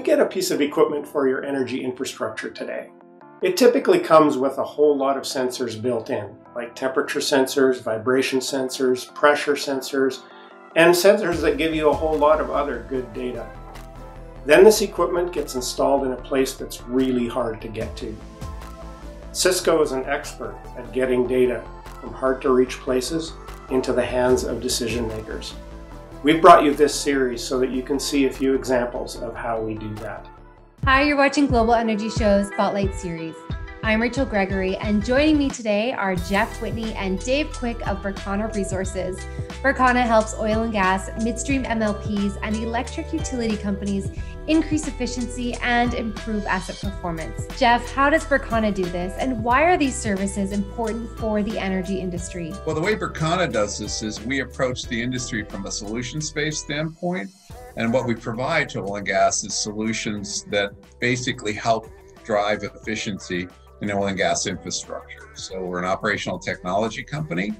get a piece of equipment for your energy infrastructure today? It typically comes with a whole lot of sensors built in, like temperature sensors, vibration sensors, pressure sensors, and sensors that give you a whole lot of other good data. Then this equipment gets installed in a place that's really hard to get to. Cisco is an expert at getting data from hard to reach places into the hands of decision makers. We've brought you this series so that you can see a few examples of how we do that. Hi, you're watching Global Energy Show's Spotlight Series. I'm Rachel Gregory, and joining me today are Jeff Whitney and Dave Quick of Berkana Resources. Berkana helps oil and gas, midstream MLPs, and electric utility companies increase efficiency and improve asset performance. Jeff, how does Berkana do this, and why are these services important for the energy industry? Well, the way Berkana does this is we approach the industry from a solutions-based standpoint and what we provide to oil and gas is solutions that basically help drive efficiency in oil and gas infrastructure. So we're an operational technology company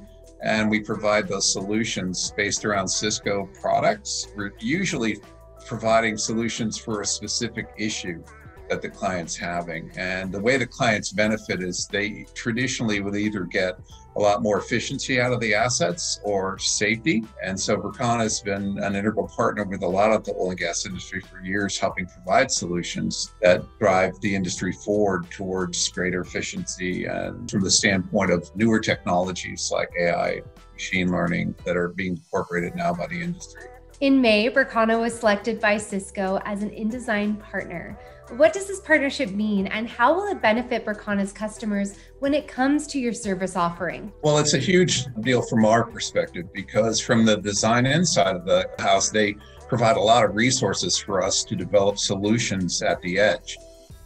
and we provide those solutions based around Cisco products. Usually providing solutions for a specific issue that the client's having. And the way the clients benefit is they traditionally would either get a lot more efficiency out of the assets or safety. And so Berkana has been an integral partner with a lot of the oil and gas industry for years, helping provide solutions that drive the industry forward towards greater efficiency and from the standpoint of newer technologies like AI, machine learning that are being incorporated now by the industry. In May, Berkana was selected by Cisco as an InDesign partner. What does this partnership mean, and how will it benefit Berkana's customers when it comes to your service offering? Well, it's a huge deal from our perspective because, from the design inside of the house, they provide a lot of resources for us to develop solutions at the edge.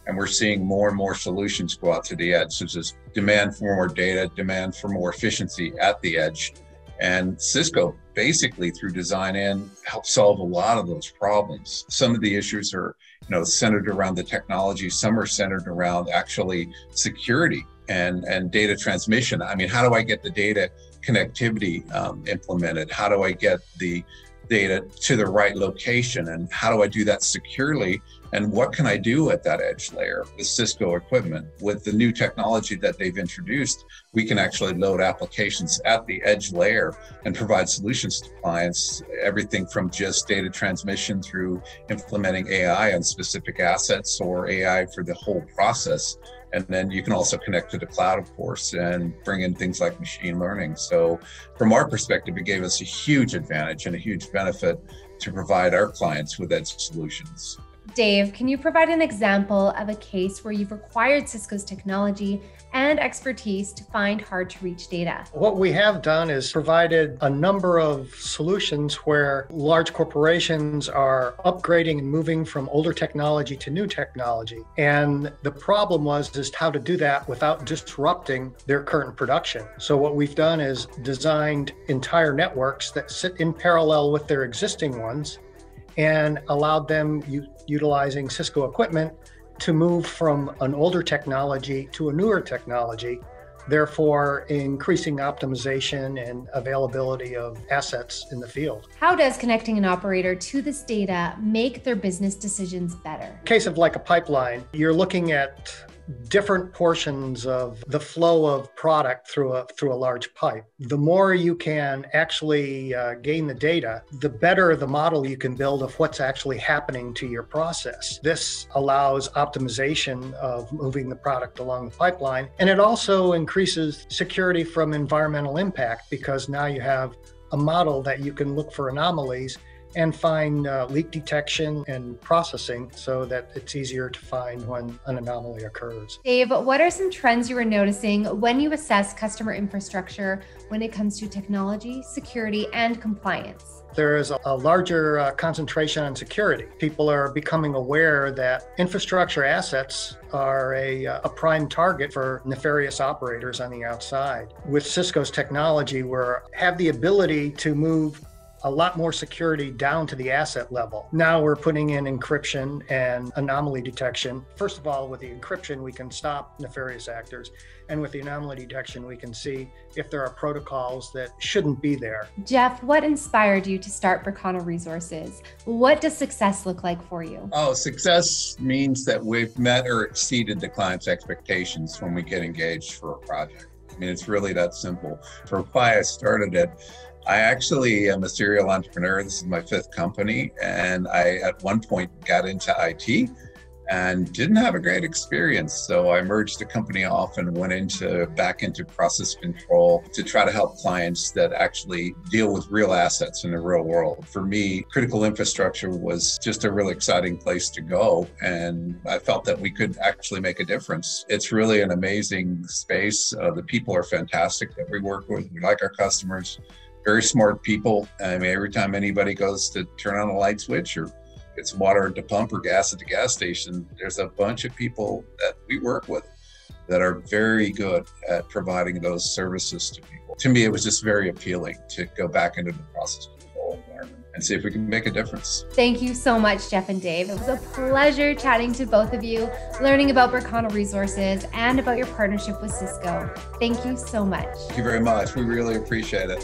And we're seeing more and more solutions go out to the edge, such as demand for more data, demand for more efficiency at the edge. And Cisco basically through design in helps solve a lot of those problems. Some of the issues are, you know, centered around the technology. Some are centered around actually security and, and data transmission. I mean, how do I get the data connectivity um, implemented? How do I get the data to the right location? And how do I do that securely and what can I do at that edge layer with Cisco equipment? With the new technology that they've introduced, we can actually load applications at the edge layer and provide solutions to clients, everything from just data transmission through implementing AI on specific assets or AI for the whole process. And then you can also connect to the cloud, of course, and bring in things like machine learning. So, from our perspective, it gave us a huge advantage and a huge benefit to provide our clients with edge solutions. Dave, can you provide an example of a case where you've required Cisco's technology and expertise to find hard to reach data? What we have done is provided a number of solutions where large corporations are upgrading and moving from older technology to new technology. And the problem was just how to do that without disrupting their current production. So what we've done is designed entire networks that sit in parallel with their existing ones and allowed them u- utilizing Cisco equipment to move from an older technology to a newer technology, therefore increasing optimization and availability of assets in the field. How does connecting an operator to this data make their business decisions better? In Case of like a pipeline, you're looking at different portions of the flow of product through a through a large pipe. The more you can actually uh, gain the data, the better the model you can build of what's actually happening to your process. This allows optimization of moving the product along the pipeline, and it also increases security from environmental impact because now you have a model that you can look for anomalies and find uh, leak detection and processing so that it's easier to find when an anomaly occurs. Dave, what are some trends you are noticing when you assess customer infrastructure when it comes to technology, security, and compliance? There is a, larger uh, concentration on security. People are becoming aware that infrastructure assets are a, uh, a prime target for nefarious operators on the outside. With Cisco's technology, we have the ability to move a lot more security down to the asset level. Now we're putting in encryption and anomaly detection. First of all, with the encryption, we can stop nefarious actors. And with the anomaly detection, we can see if there are protocols that shouldn't be there. Jeff, what inspired you to start Berkana Resources? What does success look like for you? Oh, success means that we've met or exceeded the client's expectations when we get engaged for a project. I mean, it's really that simple. For why I started it, I actually am a serial entrepreneur. This is my fifth company. And I, at one point, got into IT and didn't have a great experience. So I merged the company off and went into back into process control to try to help clients that actually deal with real assets in the real world. For me, critical infrastructure was just a really exciting place to go. And I felt that we could actually make a difference. It's really an amazing space. Uh, the people are fantastic that we work with. We like our customers very smart people. I mean, every time anybody goes to turn on a light switch or gets water at the pump or gas at the gas station, there's a bunch of people that we work with that are very good at providing those services to people. To me, it was just very appealing to go back into the process and see if we can make a difference. Thank you so much, Jeff and Dave. It was a pleasure chatting to both of you, learning about Berkana Resources and about your partnership with Cisco. Thank you so much. Thank you very much. We really appreciate it.